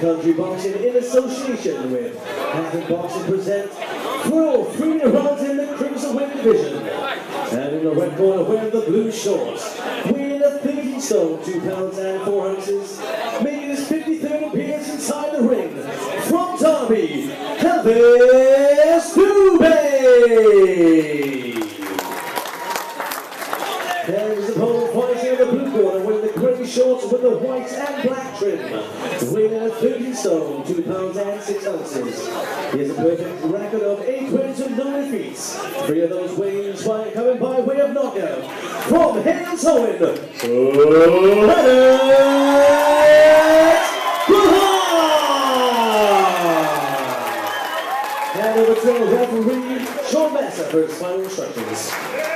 Country Boxing in association with Happy Boxing present Thrill Three rounds in the Cruiserweight division. And in the red corner wearing the blue shorts, weighing a 30 stone, 2 pounds and 4 ounces, making his 53rd appearance inside the ring, from Derby, Elvis and 6 ounces. He has a perfect record of 8 wins and 9 defeats. Three of those wins by coming by way of knockout. From Haynes Owen, Lennox Clarke! And over to referee Sean Massa for his final instructions.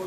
Non,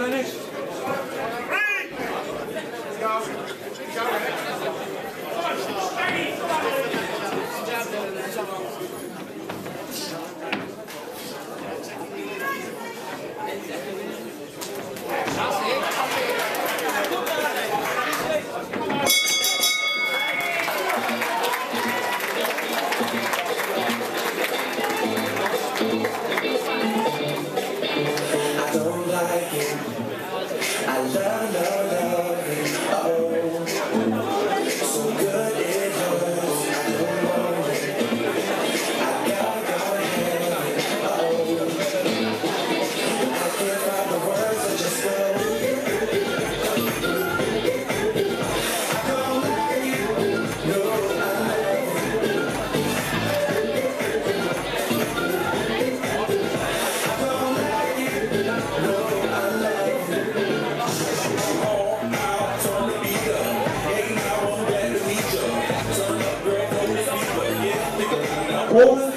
Danish. Corner,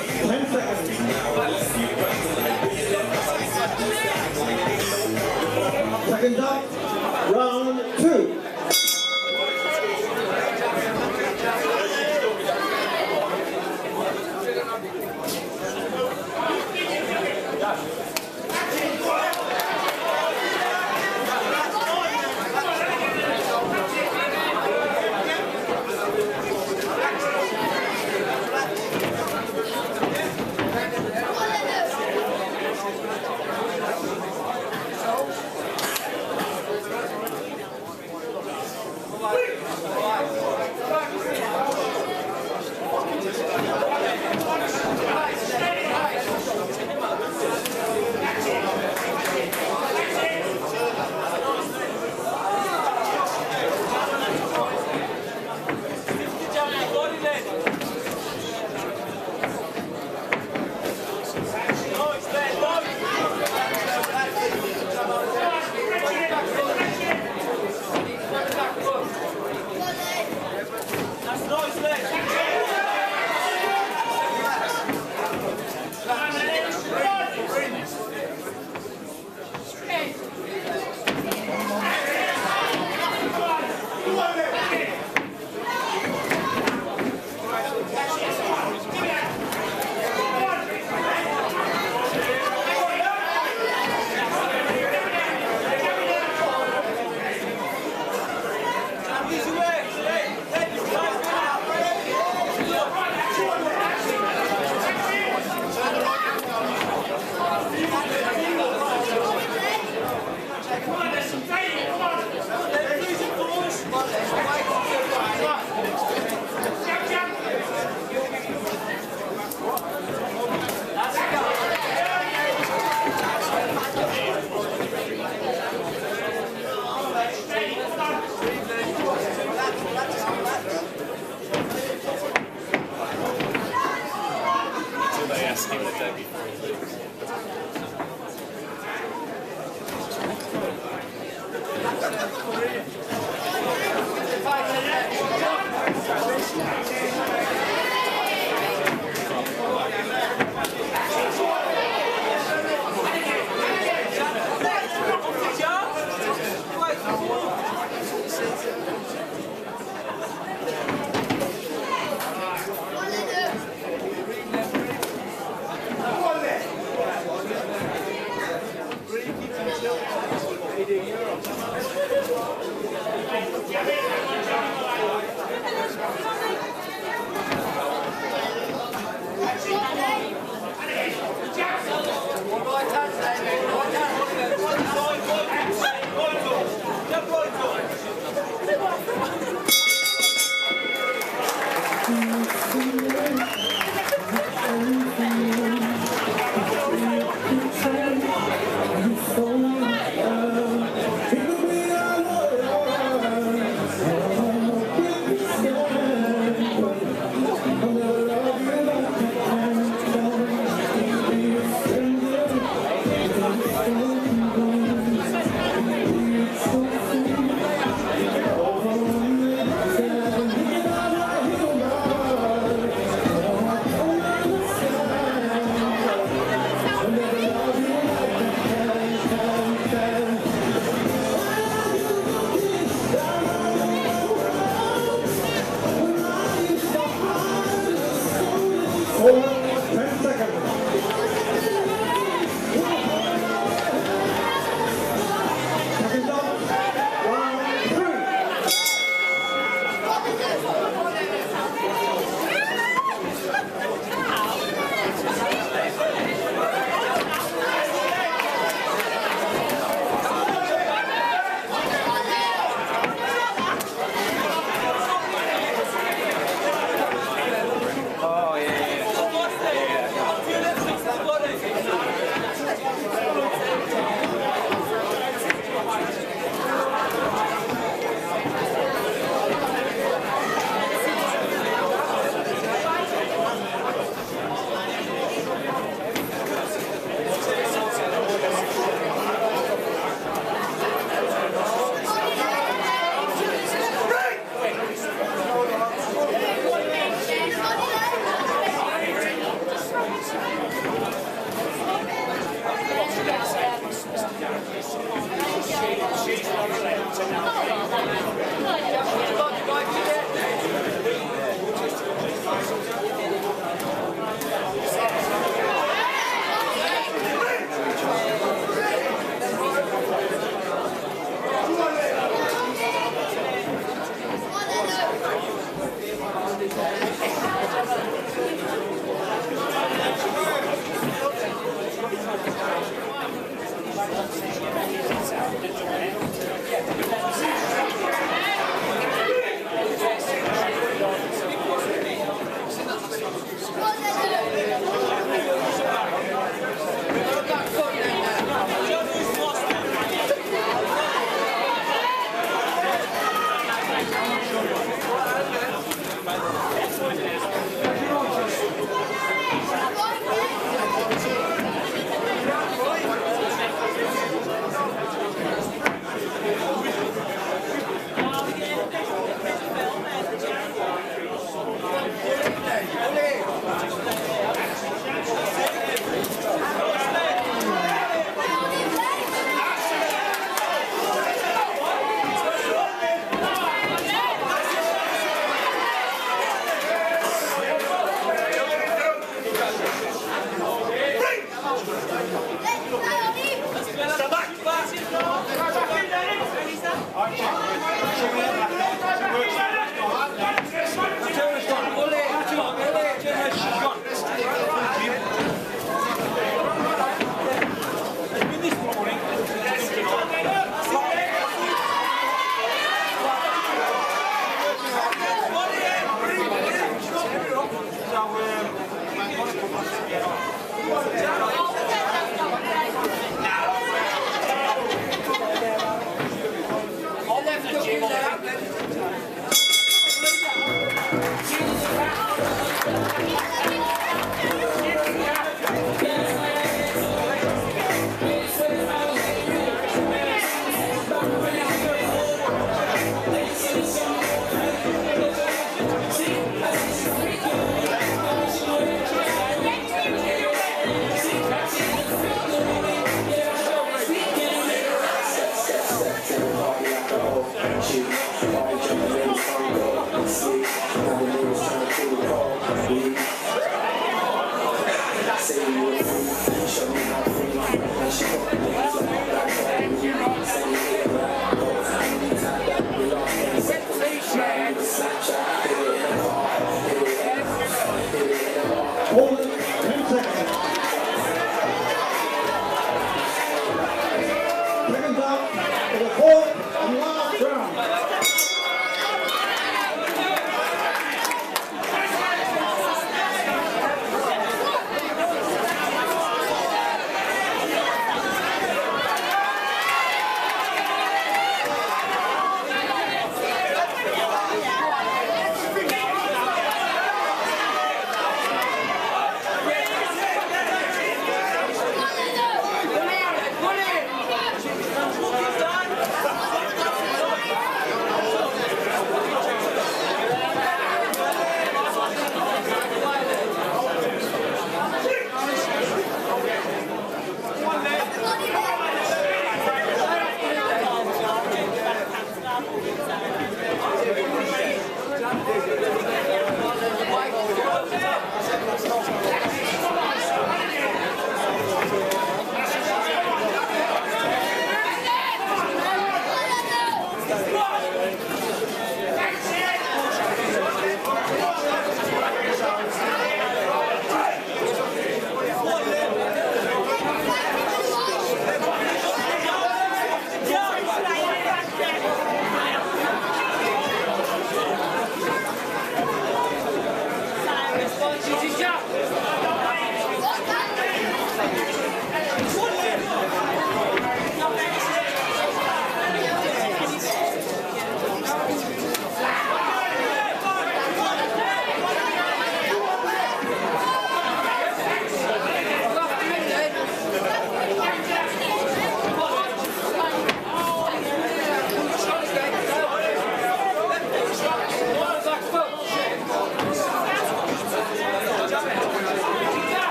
後半の10セカ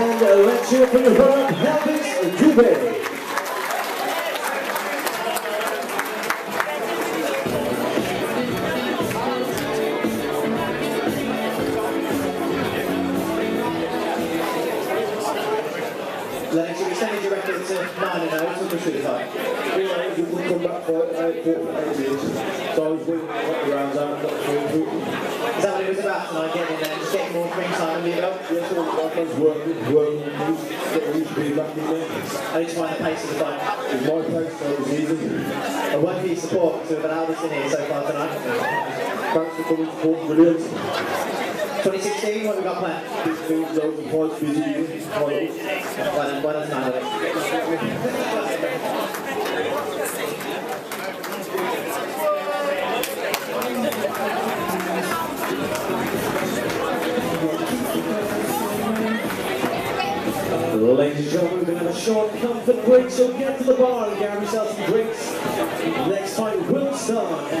And let's hear for your runner, Elvis Dube. Yes, all the guys working, working, used, getting used to being back in there. I just find the pace of the fight. It was my place, so it was easy. And what for your support to have allowed us in here so far tonight? Thanks for coming to Port Brilliant. 2016, what have we got planned? Big things, loads of fights, busy year. Why don't, why don't none it? Ladies and gentlemen, we're going to have a short comfort break, so get to the bar and grab yourself some drinks. Next fight will start.